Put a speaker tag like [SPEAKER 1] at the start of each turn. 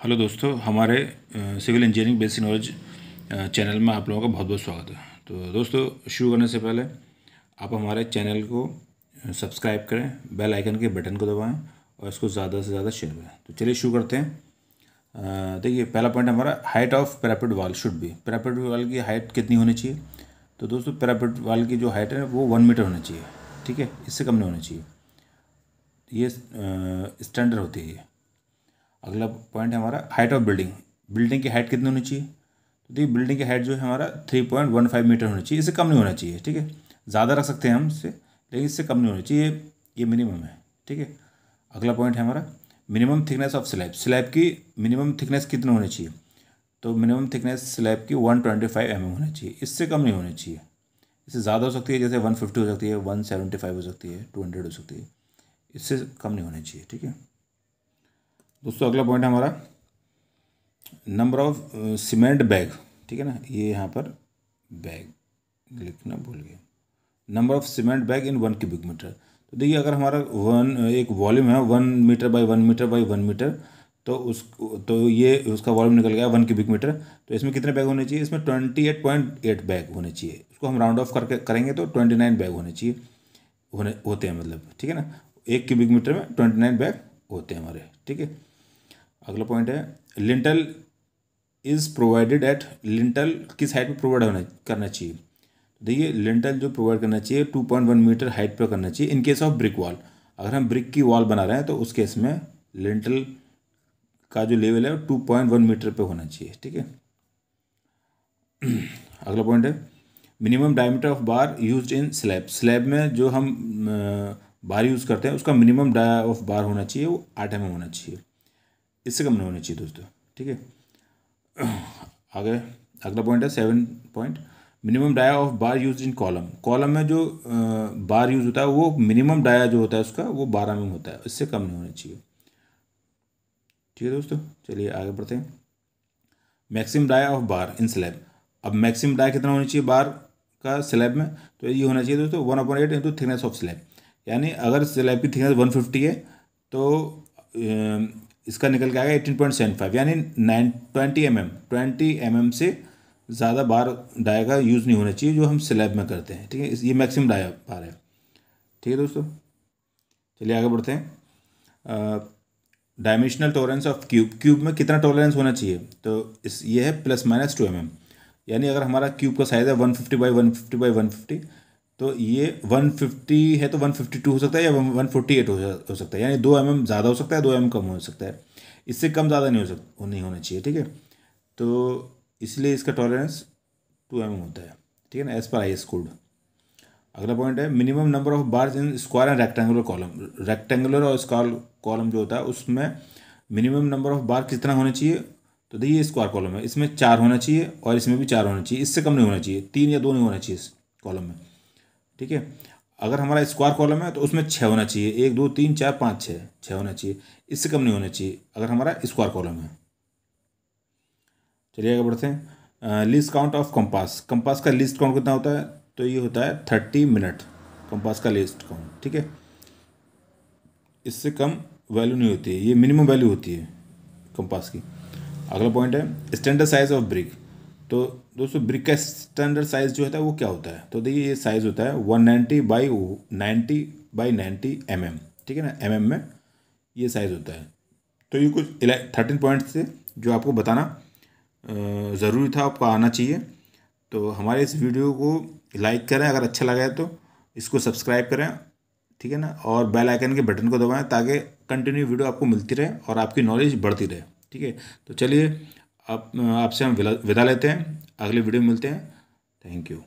[SPEAKER 1] Hello दोस्तों, हमारे civil engineering basic knowledge channel में आप लोगों का बहुत बहुत स्वागत है। तो दोस्तों, शुरू करने से पहले आप हमारे चैनल को सब्सक्राइब करें, बेल आइकन के बटन को दबाएँ और इसको ज़्यादा से ज़्यादा शेयर करें। तो चलिए शुरू करते हैं। देखिए, पहला पॉइंट हमारा, हाइट ऑफ़ पैरापिड वाल शुड भी पैरापिड वाल की हाइट कितनी होनी चाहिए? तो दोस्तों पैरापिड वाल की जो हाइट है, वो वन मीटर होनी चाहिए, ठीक है? इससे कम नहीं होनी चाहिए। ये स्टैंडर्ड होती है अगला पॉइंट है हमारा हाइट ऑफ़ बिल्डिंग बिल्डिंग की हाइट कितनी होनी चाहिए? तो देखिए बिल्डिंग की हाइट जो है हमारा three point one five metre होनी चाहिए। इससे कम नहीं होना चाहिए, ठीक है? ज़्यादा रख सकते हैं हम इससे, लेकिन इससे कम नहीं होना चाहिए। ये मिनिमम है, ठीक है? अगला पॉइंट है हमारा minimum thickness of slab slab की मिनिमम थिकनेस कितनी होनी चाहिए? तो मिनिमम थिकनेस स्लैब की one twenty five M M होनी चाहिए। इससे कम नहीं होनी चाहिए। इससे ज़्यादा हो सकती है, जैसे वन फिफ्टी हो सकती है वन सेवेंटी फाइव हो सकती है टू हंड्रेड हो सकती है। इससे कम नहीं होनी चाहिए, ठीक है? दोस्तों, अगला पॉइंट है हमारा। नंबर ऑफ़ सीमेंट बैग ठीक है ना? ये यहाँ पर बैग लिखना भूल गया। Number of cement bag in one cubic metre तो देखिए, अगर हमारा वन एक वॉल्यूम है one metre by one metre by one metre तो उस तो ये उसका वॉल्यूम निकल गया वन क्यूबिक मीटर तो इसमें कितने बैग होने चाहिए? इसमें twenty eight point eight bag होने चाहिए। उसको हम राउंड ऑफ़ करके करेंगे तो ट्वेंटी नाइन बैग होने चाहिए। होने, होते हैं मतलब। ठीक है ना? एक क्यूबिक मीटर में ट्वेंटी नाइन बैग होते हैं हमारे। ठीक है? अगला पॉइंट है lintel is provided at lintel किस हाइट पर प्रोवाइड होना, करना चाहिए? देखिए लिंटल जो प्रोवाइड करना चाहिए two point one metre height पर करना चाहिए in case of brick wall अगर हम ब्रिक की वॉल बना रहे हैं तो उस केस में लिंटल का जो लेवल है टू पॉइंट वन मीटर पे होना चाहिए, ठीक है? अगला पॉइंट है minimum diameter of bar use in slab slab में जो हम बार यूज़ करते हैं, उसका मिनिमम डाया ऑफ़ बार होना चाहिए, वो आठ एम होना चाहिए। इससे कम नहीं होनी चाहिए दोस्तों, ठीक है? आगे, अगला पॉइंट है seven point minimum dia of bar use in column column में जो बार यूज़ होता है, वो मिनिमम डाया जो होता है उसका, वो बारह में होता है। इससे कम नहीं होना चाहिए। ठीक है दोस्तों? चलिए आगे बढ़ते हैं। Maximum dia of bar in slab अब मैक्सिमम डाया कितना होना चाहिए बार का स्लैब में? तो ये होना चाहिए दोस्तों one point eight into thickness of slab यानी अगर स्लैब की थिकनेस वन फिफ्टी है तो इसका निकल के आएगा एटीन पॉइंट सेवन फाइव यानी nine twenty M M twenty M M से ज़्यादा बार डाया का यूज़ नहीं होना चाहिए, जो हम स्लैब में करते हैं, ठीक है? ये मैक्सिमम डाया बार है। ठीक है दोस्तों? चलिए आगे बढ़ते हैं। Dimensional tolerance of cube cube में कितना टॉलरेंस होना चाहिए? तो इस, ये है plus minus two M M यानी अगर हमारा क्यूब का साइज़ है one fifty by one fifty by one fifty तो ये 150 है तो 152 हो सकता है या 148 हो, सकता है। यानी दो एम mm ज़्यादा हो सकता है दो एम mm कम हो सकता है। इससे कम ज़्यादा नहीं हो सकता नहीं होना चाहिए ठीक है? तो इसलिए इसका टॉलरेंस टू एम होता है ठीक है ना? एज पर आई एस कोड अगला पॉइंट है minimum number of bars in square and rectangular column rectangular और स्क्वायर कॉलम जो होता है उसमें मिनिमम नंबर ऑफ़ बार कितना होना चाहिए? तो देखिए स्क्वायर कॉलम है। इसमें चार होना चाहिए और इसमें भी चार होना चाहिए। इससे कम नहीं होना चाहिए। तीन या दो नहीं होना चाहिए इस कॉलम में। ठीक है? अगर हमारा स्क्वायर कॉलम है तो उसमें छः होना चाहिए। एक, दो, तीन, चार, पाँच छः छः होना चाहिए। इससे कम नहीं होना चाहिए, अगर हमारा स्क्वायर कॉलम है। चलिए आगे बढ़ते हैं। Least count of compass compass का लिस्ट काउंट कितना होता है? तो ये होता है थर्टी मिनट कंपास का लिस्ट काउंट ठीक है? इससे कम वैल्यू नहीं होती है। ये मिनिमम वैल्यू होती है कंपास की। अगला पॉइंट है स्टैंडर्ड साइज़ ऑफ़ ब्रिक तो दोस्तों ब्रिक स्टैंडर्ड साइज़ जो होता है वो क्या होता है? तो देखिए ये साइज़ होता है one ninety by ninety by ninety M M ठीक है ना? एम एम में ये साइज़ होता है। तो ये कुछ थर्टीन पॉइंट से जो आपको बताना ज़रूरी था, आपको आना चाहिए। तो हमारे इस वीडियो को लाइक करें, अगर अच्छा लगा है तो इसको सब्सक्राइब करें, ठीक है ना? और बेल आइकन के बटन को दबाएँ ताकि कंटिन्यू वीडियो आपको मिलती रहे और आपकी नॉलेज बढ़ती रहे, ठीक है? तो चलिए आप आपसे हम विदा लेते हैं। अगले वीडियो में मिलते हैं। Thank you